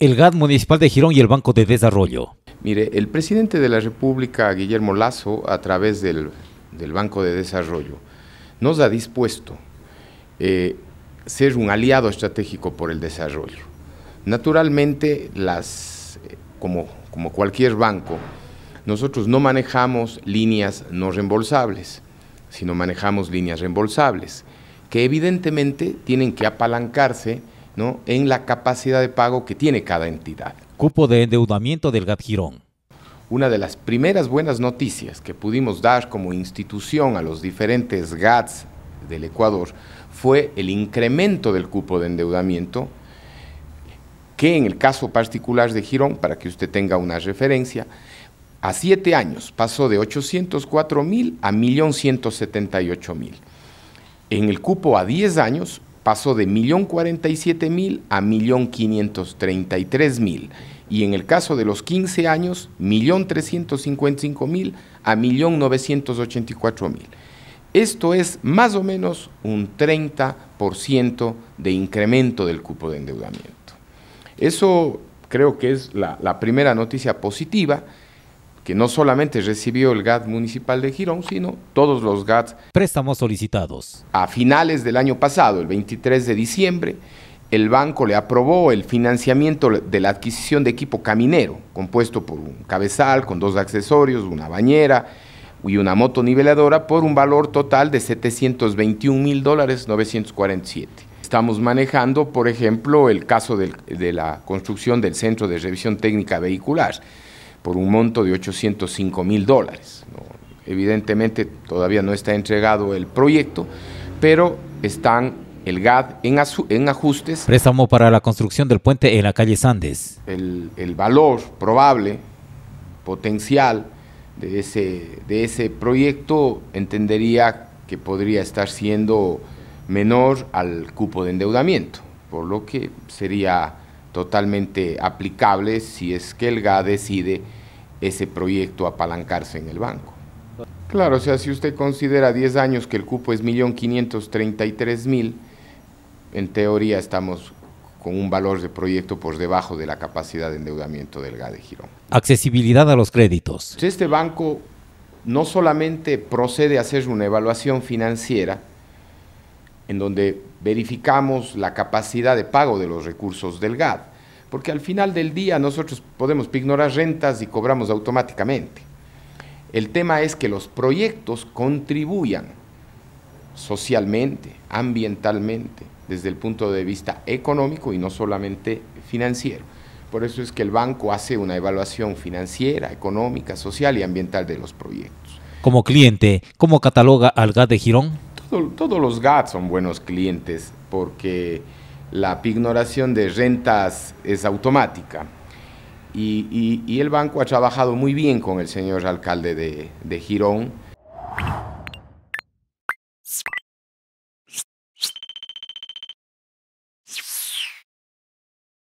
el GAD Municipal de Girón y el Banco de Desarrollo. Mire, el presidente de la República, Guillermo Lazo, a través del, Banco de Desarrollo, nos ha dispuesto eh, ser un aliado estratégico por el desarrollo. Naturalmente, las, eh, como, como cualquier banco, nosotros no manejamos líneas no reembolsables, sino manejamos líneas reembolsables, que evidentemente tienen que apalancarse en la capacidad de pago que tiene cada entidad. Cupo de endeudamiento del GAT Girón. Una de las primeras buenas noticias que pudimos dar como institución a los diferentes GATs del Ecuador fue el incremento del cupo de endeudamiento, que en el caso particular de Girón, para que usted tenga una referencia, a siete años pasó de 804 mil a 1.178.000. En el cupo a 10 años pasó de 1.047.000 a 1.533.000 y en el caso de los 15 años, 1.355.000 a 1.984.000. Esto es más o menos un 30% de incremento del cupo de endeudamiento. Eso creo que es la, la primera noticia positiva que no solamente recibió el GAT municipal de Girón, sino todos los GATs. Préstamos solicitados. A finales del año pasado, el 23 de diciembre, el banco le aprobó el financiamiento de la adquisición de equipo caminero, compuesto por un cabezal con dos accesorios, una bañera y una moto niveladora, por un valor total de 721 mil dólares 947. Estamos manejando, por ejemplo, el caso de la construcción del Centro de Revisión Técnica Vehicular por un monto de 805 mil dólares. Evidentemente todavía no está entregado el proyecto, pero están el GAD en, en ajustes. Préstamo para la construcción del puente en la calle Sandes. El, el valor probable, potencial de ese, de ese proyecto entendería que podría estar siendo menor al cupo de endeudamiento, por lo que sería totalmente aplicable si es que el GA decide ese proyecto apalancarse en el banco. Claro, o sea, si usted considera 10 años que el cupo es 1.533.000, en teoría estamos con un valor de proyecto por debajo de la capacidad de endeudamiento del GA de Girón. Accesibilidad a los créditos. Este banco no solamente procede a hacer una evaluación financiera, en donde verificamos la capacidad de pago de los recursos del GAD, porque al final del día nosotros podemos ignorar rentas y cobramos automáticamente. El tema es que los proyectos contribuyan socialmente, ambientalmente, desde el punto de vista económico y no solamente financiero. Por eso es que el banco hace una evaluación financiera, económica, social y ambiental de los proyectos. Como cliente, ¿cómo cataloga al GAD de Girón? Todos los GAT son buenos clientes porque la pignoración de rentas es automática. Y, el banco ha trabajado muy bien con el señor alcalde de, de Girón